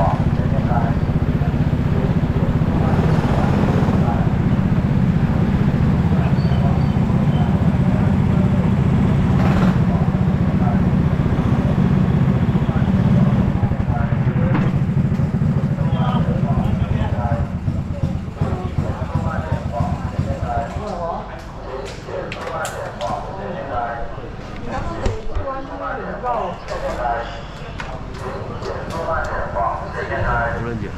嗯好无人机